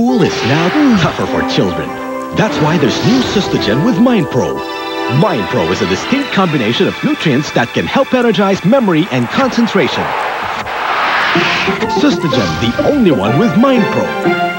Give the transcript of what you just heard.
school is now tougher for children. That's why there's new Sustagen with MindPro. MindPro is a distinct combination of nutrients that can help energize memory and concentration. Sustagen, the only one with MindPro.